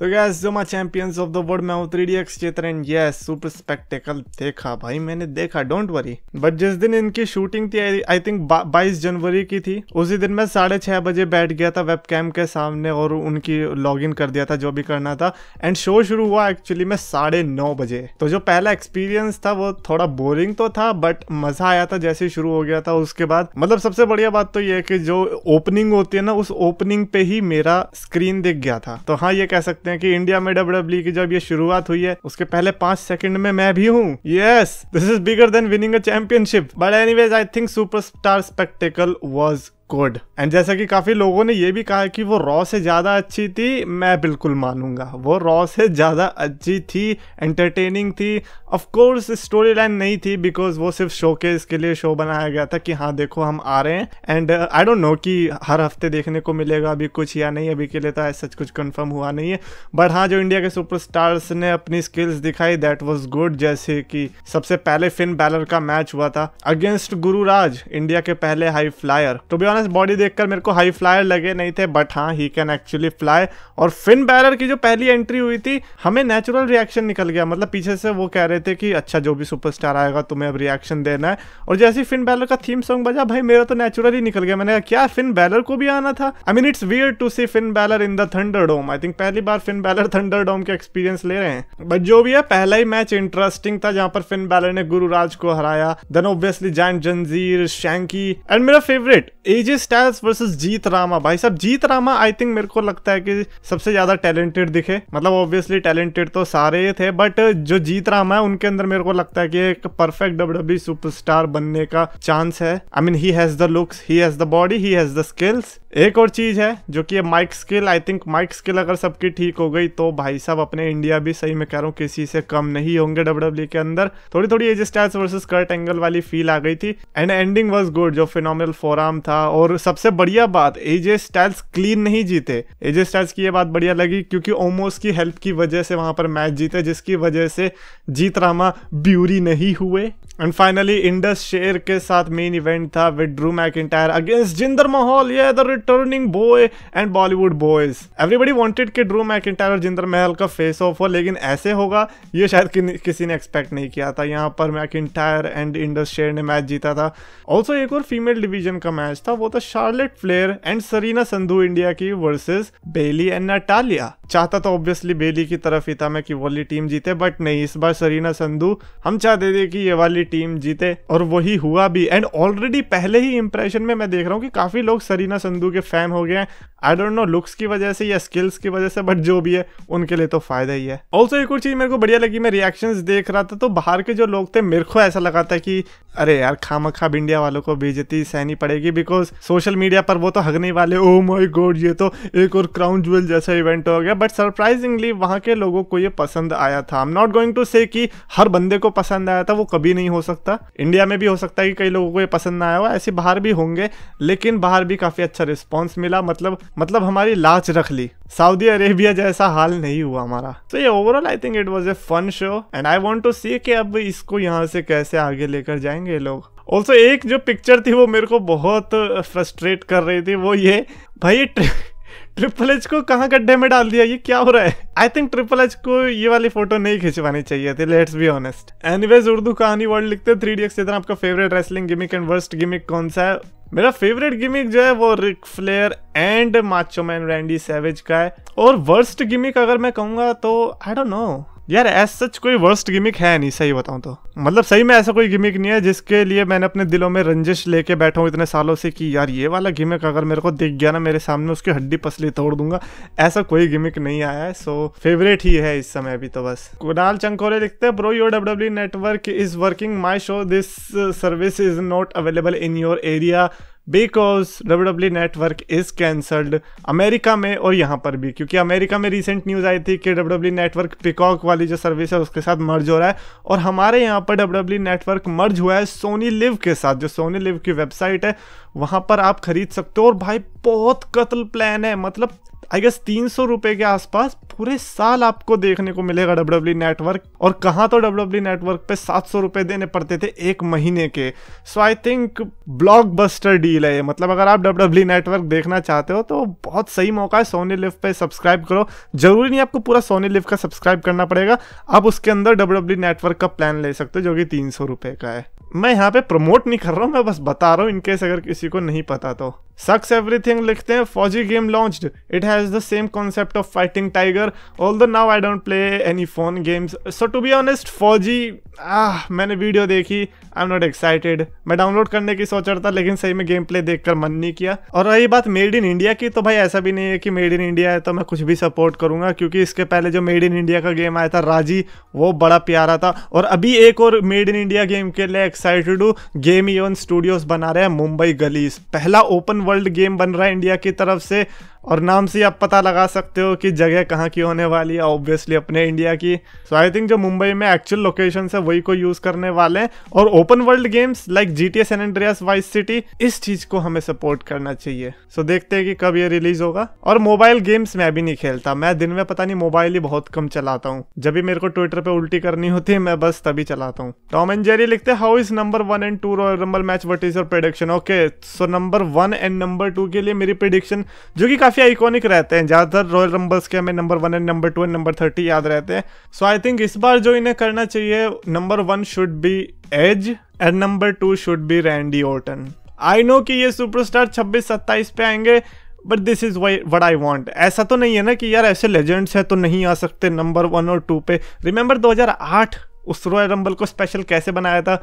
तो गैस जो my champions of the world मैं हूँ 3DX Chetan and yes super spectacle देखा भाई, मैंने देखा डोंट वरी बट जिस दिन इनकी शूटिंग थी आई थिंक 22 जनवरी की थी, उसी दिन मैं साढ़े छह बजे बैठ गया था वेब के सामने और उनकी लॉग इन कर दिया था, जो भी करना था। एंड शो शुरू हुआ एक्चुअली में साढ़े नौ बजे। तो जो पहला एक्सपीरियंस था, वो थोड़ा बोरिंग तो था बट मज़ा आया था, जैसे शुरू हो गया था। उसके बाद मतलब सबसे बढ़िया बात तो ये कि जो ओपनिंग होती है ना, उस ओपनिंग पे ही मेरा स्क्रीन दिख गया था। तो हाँ ये कह सकते हैं कि इंडिया में डब्ल्यू की जब ये शुरुआत हुई है, उसके पहले पाँच सेकंड में मैं भी हूँ। Yes this is bigger than winning a championship but anyways I think superstar spectacle was good and जैसा कि काफ़ी लोगों ने ये भी कहा कि वो रॉ से ज़्यादा अच्छी थी, मैं बिल्कुल मानूँगा। वो रॉ से ज़्यादा अच्छी थी एंटरटेनिंग थी। ऑफ़ कोर्स स्टोरी लाइन नहीं थी बिकॉज़ वो सिर्फ़ शो के लिए शो बनाया गया था कि हाँ देखो, हम आ रहे हैं। एंड आई डोंट नो कि हर हफ़्ते देखने को मिलेगा अभी कुछ या नहीं, अभी के लिए तो सच कुछ कन्फर्म हुआ नहीं है। बट हाँ जो इंडिया के सुपरस्टार्स ने अपनी स्किल्स दिखाई दैट वॉज़ गुड जैसे कि सबसे पहले फिन बैलर का मैच हुआ था अगेंस्ट गुरुराज इंडिया के पहले high flyer to be honest body देखकर मेरे को हाई फ्लायर लगे नहीं थे बट हाँ ही कैन एक्चुअली फ्लाई और फिन बैरर की जो पहली एंट्री हुई थी, हमें नेचुरल रिएक्शन निकल गया। मतलब पीछे से वो कह रहे थे कि अच्छा जो भी सुपरस्टार आएगा, तुम्हें अब रिएक्शन देना है। और जैसे फिन बैलर का थीम सॉन्ग बजा, भाई, मेरा तो नेचुरली निकल गया। मैंने कहा, क्या फिन बैलर को भी आना था? I mean it's weird to see Finn Balor in the ThunderDome I think पहली बार फिन बैलर थंडर डोम के एक्सपीरियंस ले रहे हैं। बट जो भी है, पहला ही मैच इंटरेस्टिंग था, जहाँ पर फिन बैलर ने गुरुराज को हराया। देन ऑब्वियसली जैन जंजीर शैंकी एंड मेरा favourite AJ Styles versus Jeet Rama भाई साहब जीत रामा आई थिंक मेरे को लगता है कि सबसे ज़्यादा टैलेंटेड दिखे। मतलब ऑब्वियसली टैलेंटेड तो सारे थे बट जो जीत रामा है, उनके अंदर मेरे को लगता है कि एक परफेक्ट डब्ल्यू सुपरस्टार बनने का चांस है। I mean he has the looks he has the body he has the skills एक और चीज़ है, जो कि mic skill I think mic skill अगर सबकी ठीक हो गई तो भाई साहब अपने इंडिया भी सही में कह रहा हूँ, किसी से कम नहीं होंगे डब्ल्यू के अंदर। थोड़ी थोड़ी AJ Styles versus Kurt Angle वाली फील आ गई थी। एंड एंडिंग वाज गुड जो फिनोमिनल फोराम था और सबसे बढ़िया बात एजे स्टाइल्स क्लीन नहीं जीते। एजे स्टाइल्स की ये बात बढ़िया लगी क्योंकि ओमोस की हेल्प की वजह से वहाँ पर मैच जीते जिसकी वजह से जीत रामा ब्यूरी नहीं हुए। एंड फाइनली इंडस शेयर के साथ मेन इवेंट था with Drew McIntyre against Jinder Mahal ये the returning boy and Bollywood Boyz everybody wanted कि ड्रू मैकिंटायर और जिंदर महल का फेस ऑफ़ हो लेकिन ऐसे होगा ये शायद कि, किसी ने एक्सपेक्ट नहीं किया था। यहाँ पर मैकिंटायर एंड इंडस शेयर ने मैच जीता था। ऑल्सो एक और फीमेल डिवीज़न का मैच था वो था Charlotte Flair and Sareena Sandhu India की वर्सेज बेली एंड नटालिया। चाहता तो ऑब्वियसली बेली की तरफ़ ही था मैं कि वाली टीम जीते बट नहीं, इस बार सरीना संधू, हम चाहते थे कि ये वाली टीम जीते और वही हुआ भी। एंड ऑलरेडी पहले ही इंप्रेशन में मैं देख रहा हूँ कि काफ़ी लोग सरीना संधू के फ़ैन हो गए हैं। आई डोंट नो लुक्स की वजह से या स्किल्स की वजह से बट जो भी है, उनके लिए तो फ़ायदा ही है। ऑल्सो एक और चीज़ मेरे को बढ़िया लगी, मैं रिएक्शंस देख रहा था तो बाहर के जो लोग थे, मेरे को ऐसा लगा था कि, अरे यार खाम खाब इंडिया वालों को बेजती सहनी पड़ेगी बिकॉज़ सोशल मीडिया पर वो तो हगने वाले ओ माई गॉड ये तो एक और क्राउन ज्वेल जैसा इवेंट हो गया. बट सरप्राइजिंगली वहाँ के लोगों को ये पसंद आया था। I am not going to say कि हर बंदे को पसंद आया था, वो कभी नहीं हो सकता। इंडिया में भी हो सकता है कि कई लोगों को ये पसंद ना आया हो, ऐसे बाहर भी होंगे, लेकिन बाहर भी काफ़ी अच्छा रिस्पॉन्स मिला। मतलब मतलब हमारी लाच रख ली। सऊदी अरेबिया जैसा हाल नहीं हुआ हमारा। तो ये overall I think it was a fun show and I want to see कि अब इसको यहाँ से कैसे आगे लेकर जाएँगे लोग। ऑल्सो एक जो पिक्चर थी वो मेरे को बहुत फ्रस्ट्रेट कर रही थी वो ये भाई ट्रि, ट्रिपल एच को कहाँ गड्ढे में डाल दिया? ये क्या हो रहा है? आई थिंक ट्रिपल एच को ये वाली फ़ोटो नहीं खिंचवानी चाहिए थी let's be honest anyways Urdu Kahani world लिखते थ्री डी एक्स इतना आपका favourite wrestling gimmick and worst gimmick कौन सा है? मेरा फेवरेट गिमिक जो है वो Ric Flair and Macho Man Randy Savage का है। और वर्स्ट गिमिक अगर मैं कहूँगा तो आई डोंट नो यार एज सच कोई वर्स्ट गिमिक है नहीं, सही बताऊँ तो। मतलब सही में ऐसा कोई गिमिक नहीं है जिसके लिए मैंने अपने दिलों में रंजिश लेके बैठा हूँ इतने सालों से कि यार, ये वाला गिमिक अगर मेरे को दिख गया ना, मेरे सामने उसकी हड्डी पसली तोड़ दूँगा। ऐसा कोई गिमिक नहीं आया है सो फेवरेट ही है इस समय अभी तो बस। कुणाल चंकोरे लिखते हैं bro your W network is working my show this service is not available in your area because W network is cancelled America में और यहाँ पर भी, क्योंकि अमेरिका में रिसेंट न्यूज़ आई थी कि डब्ल्यू नेटवर्क पिकॉक वाली जो सर्विस है उसके साथ मर्ज हो रहा है। और हमारे यहाँ पर डब्ल्यू नेटवर्क मर्ज हुआ है सोनी लिव के साथ, जो सोनी लिव की वेबसाइट है, वहाँ पर आप खरीद सकते हो। और भाई, बहुत कत्ल प्लान है। मतलब आई गेस तीन सौ रुपये के आसपास पूरे साल आपको देखने को मिलेगा डब्ल्यू नेटवर्क और कहाँ तो डब्ल्यू नेटवर्क पे सात सौ रुपए देने पड़ते थे एक महीने के। So I think blockbuster deal है मतलब अगर आप डब्ल्यू नेटवर्क देखना चाहते हो तो बहुत सही मौका है। सोनी लिव पे सब्सक्राइब करो। ज़रूरी नहीं आपको पूरा सोनी लिव का सब्सक्राइब करना पड़ेगा। आप उसके अंदर डब्ल्यू नेटवर्क का प्लान ले सकते हो जो कि तीन सौ रुपए का है। मैं यहाँ पे प्रमोट नहीं कर रहा हूँ, मैं बस बता रहा हूँ इनकेस अगर किसी को नहीं पता तो। सक्स एवरीथिंग लिखते हैं Fauji game launched it has the same concept of fighting tiger all the now I don't play any phone games so to be honest Fauji ah मैंने वीडियो देखी आई एम नॉट एक्साइटेड मैं download करने की सोच रहा था, लेकिन सही में गेम प्ले देखकर मन नहीं किया। और रही बात मेड इन इंडिया की तो भाई ऐसा भी नहीं है कि मेड इन इंडिया है तो मैं कुछ भी सपोर्ट करूँगा, क्योंकि इसके पहले जो मेड इन इंडिया का गेम आया था राज़ी वो बड़ा प्यारा था। और अभी एक और मेड इन इंडिया गेम के लिए एक्साइटेड हूँ गेम इवन स्टूडियोज बना रहे हैं, मुंबई गलीस पहला ओपन वर्ल्ड गेम बन रहा है इंडिया की तरफ़ से। और नाम से आप पता लगा सकते हो कि जगह कहाँ की होने वाली है ऑब्वियसली अपने इंडिया की। सो आई थिंक जो मुंबई में एक्चुअल लोकेशन है वही को यूज़ करने वाले हैं। और open world games like G T San Andreas Vice City इस चीज़ को हमें सपोर्ट करना चाहिए। सो so, देखते हैं कि कब ये रिलीज़ होगा। और मोबाइल गेम्स मैं भी नहीं खेलता। मैं दिन में पता नहीं मोबाइल ही बहुत कम चलाता हूँ। जब भी मेरे को ट्विटर पे उल्टी करनी होती है मैं बस तभी चलाता हूँ। टॉम एंड जेरी लिखते हैं how is number one and two Royal Rumble match what is your prediction okay so number one and number two के लिए मेरी प्रिडिक्शन जो कि काफ़ी आइकॉनिक रहते हैं। ज़्यादातर रॉयल रंबल्स के हमें number one and number two and number thirty याद रहते हैं। सो आई थिंक इस बार जो इन्हें करना चाहिए number one should be Edge and number two should be Randy Orton I know कि ये सुपरस्टार छब्बीस सत्ताईस पे आएँगे but this is why what I want ऐसा तो नहीं है ना कि यार ऐसे लेजेंड्स है तो नहीं आ सकते नंबर वन और टू पे। रिमेंबर 2008 उस रॉयल रंबल को स्पेशल कैसे बनाया था?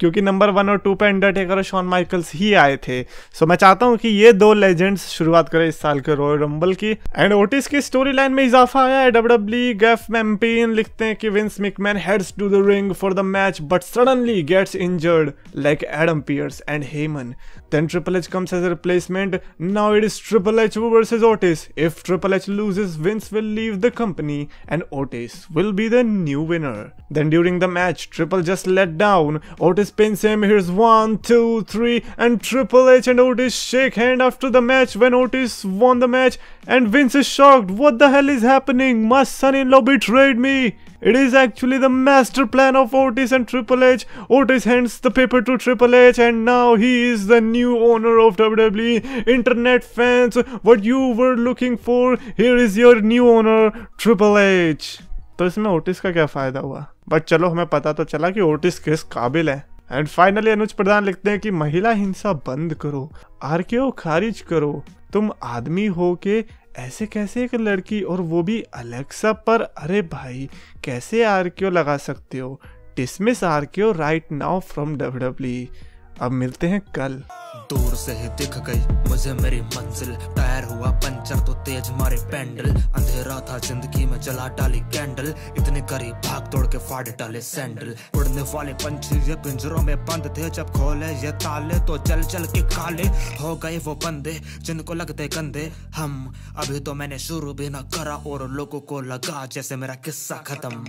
क्योंकि नंबर वन और टू पे अंडरटेकर और शॉन माइकल्स ही आए थे। सो मैं चाहता हूँ कि ये दो लेजेंड्स शुरुआत करें इस साल के रॉयल रंबल की। एंड ओटिस की स्टोरी लाइन में इजाफा आया। है डब्ल्यूडब्ल्यू गेफ मैम्पेन लिखते हैं कि Vince McMahon heads to the ring for the match but suddenly gets injured like Adam Pearce and Heyman then Triple H comes as replacement now it is Triple H versus Otis if Triple H lose Vince will leave the company and Otis will be the new winner then during the match Triple just let down Otis pins him. Here's one, two, three, and Triple H and Otis shake hand after the match when Otis won the match. And Vince is shocked. What the hell is happening? My son-in-law betrayed me. It is actually the master plan of Otis and Triple H. Otis hands the paper to Triple H and now he is the new owner of WWE. Internet fans, what you were looking for, here is your new owner, Triple H. तो इसमें Otis का क्या फायदा हुआ but चलो हमें पता तो चला कि ओटिस किस काबिल है एंड फाइनली अनुज प्रधान लिखते हैं कि महिला हिंसा बंद करो, आरकेओ खारिज करो। तुम आदमी हो के ऐसे कैसे एक लड़की और वो भी अलेक्सा पर? अरे भाई, कैसे आर लगा सकते हो? Dismiss or right now from W अब मिलते हैं कल। दूर से ही दिख गई मुझे मेरी मंजिल। टायर हुआ पंचर तो तेज मारे पेंडल। अंधेरा था, ज़िंदगी में जला डाली कैंडल। इतने करीब भाग तोड़ के फाड़ डाले सैंडल। उड़ने वाले पंछी ये पिंजरों में बंद थे। जब खोले ये ताले तो चल चल के काले हो गए वो बंदे, जिनको लगते गंदे। हम, अभी तो मैंने शुरू भी ना करा और लोगों को लगा जैसे मेरा किस्सा खत्म।